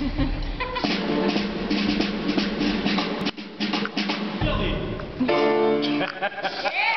Ha